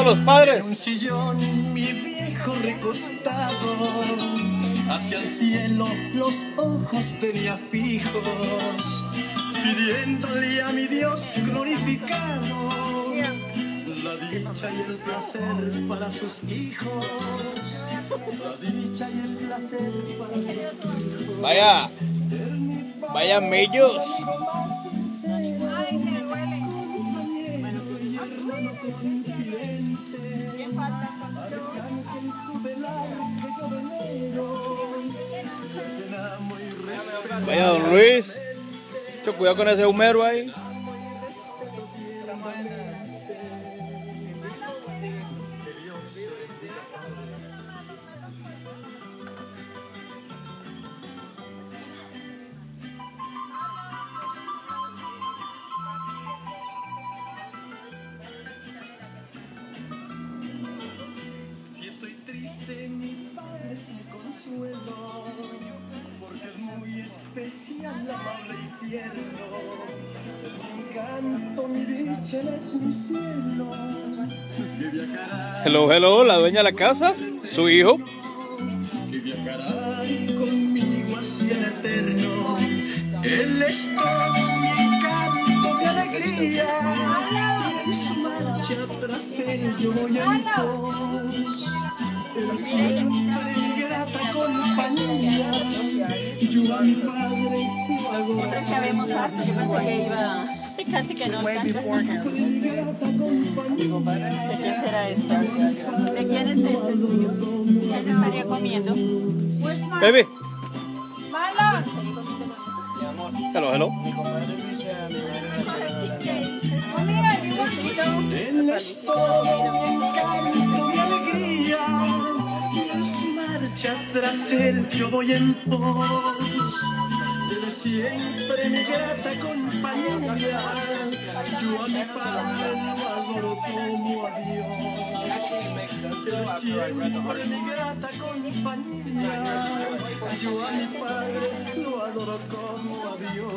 los padres. un sillón, mi viejo recostado, hacia el cielo los ojos tenía fijos, pidiéndole a mi Dios glorificado la dicha y el placer para sus hijos, la dicha y el placer para sus hijos. Vaya, vaya mellos. Vaya, don Luis. Mucho cuidado con ese humero ahí. Especial, amable y tierno. Mi encanto, mi dicha, es mi cielo, que viajará, Hello, hello, la dueña de la casa, su hijo. que viajará conmigo hacia el eterno. Él es todo mi encanto, mi alegría. En su marcha tras él yo voy en pos. Él siempre grata compañía. Nosotros ya vemos harto. Yo pensé que iba. Casi que no. ¿De quién será esto? ¿De quién es este suyo? ¿Quién estaría comiendo? Baby. ¡Marlon! Hello, hello. Mi marcha tras él yo voy en pos. Es siempre mi grata compañía. Yo a mi padre lo adoro como a Dios. Es siempre mi grata compañía. Yo a mi padre lo adoro como a Dios.